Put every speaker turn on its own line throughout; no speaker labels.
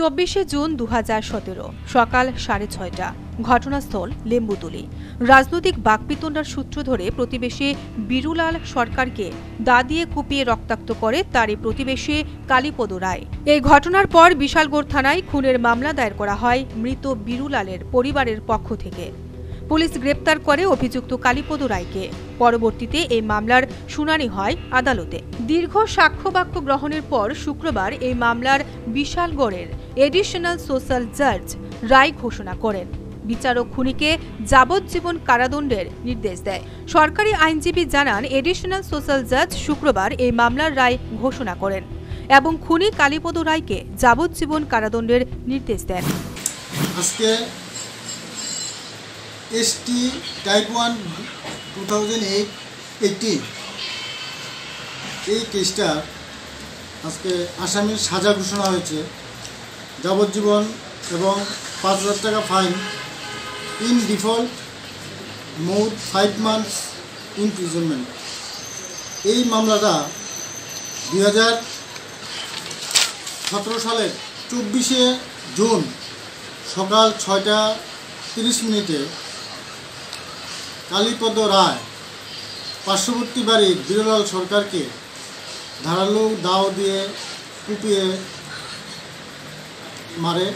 চব্বিশে জুন দু হাজার সতেরো সকাল সাড়ে ছয়টা। ঘটনাস্থল লেম্বুতুলি। রাজনৈতিক বাকপিতণ্ডার সূত্র ধরে প্রতিবেশী বিরুলাল সরকারকে দা দিয়ে কুপিয়ে রক্তাক্ত করে তারই প্রতিবেশী কালীপদ রায়। এই ঘটনার পর বিশালগড় থানায় খুনের মামলা দায়ের করা হয় মৃত বিরুলালের পরিবারের পক্ষ থেকে। পুলিশ গ্রেপ্তার করে অভিযুক্ত কালীপদ রায়কে। পরবর্তীতে এই মামলার শুনানি হয় আদালতে। দীর্ঘ সাক্ষ্যবাক্য গ্রহণের পর শুক্রবার এই মামলার বিশালগড়ের এডিশনাল সোশ্যাল জাজ রায় ঘোষণা করেন। বিচারক খুনিকে যাবজ্জীবন কারাদণ্ডের নির্দেশ দেয়। সরকারি আইনজীবী জানান, এডিশনাল সোশ্যাল জাজ শুক্রবার এই মামলার রায় ঘোষণা করেন এবং খুনি কালীপদ রায়কে যাবজ্জীবন কারাদণ্ডের নির্দেশ দেন।
আজকে ST type one two thousand eight eighteen এই কেসটা আজকে আসামির সাজা ঘোষণা হয়েছে। যাবজ্জীবন এবং পাঁচ হাজার টাকা ফাইন। ইন ডিফল্ট, মোট ফাইভ মান্থস ইমপ্রিজনমেন্ট এই মামলাটা দুই হাজার সতেরো সালের চব্বিশে জুন সকাল ছয়টা তিরিশ মিনিটে কালীপদ রায় পার্শ্ববর্তী বাড়ির বীরলাল সরকারকে ধারালো দাও দিয়ে কুপিয়ে মারে।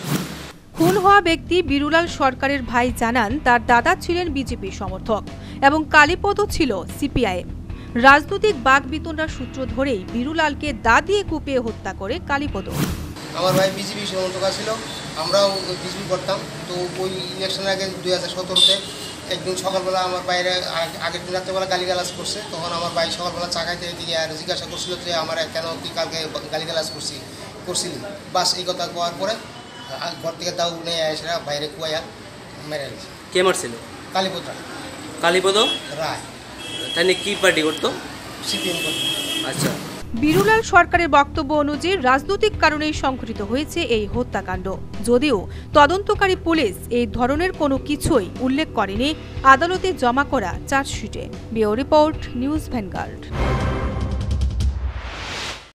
খুন হওয়া ব্যক্তি বিরুলাল সরকারের ভাই জানান তার দাদা ছিলেন বিজেপি সমর্থক এবং কালীপদ ছিল সিপিআইএম। রাজনৈতিক বাগবিতণ্ডার সূত্র ধরেই বিরুলালকে দা দিয়ে কুপিয়ে হত্যা করে কালীপদ।
আমার ভাই বিজেপি সমর্থক ছিল আমরাও বিজেপি করতাম। তো ওই ইলেকশনের আগে দুই হাজার সতেরোতে একদিন সকালবেলা আমার বাইরে আগের দিন রাত্রেবেলা গালিগালাজ করছে তখন আমার ভাই সকালবেলা চা খাইতে দিয়ে আর জিজ্ঞাসা করছিল যে আমার কেন তুই কালকে গালিগালাজ করছি করছিলি? বাস এই কথা কোয়ার পরে ঘর থেকে দাউ নিয়ে এসে বাইরে কুয়াইয়া মেরে গেছে
কে মারছিল? কালীপদ
রায়।
তাই নিয়ে কি পার্টি করতো?
সিপিএম করতো।
আচ্ছা।
বিরুলাল সরকারের বক্তব্য অনুযায়ী রাজনৈতিক কারণেই সংঘটিত হয়েছে এই হত্যাকাণ্ড। যদিও তদন্তকারী পুলিশ এই ধরনের কোনো কিছুই উল্লেখ করেনি, আদালতে জমা করা চার্জশিটে। বিও রিপোর্ট, নিউজ ভ্যানগার্ড।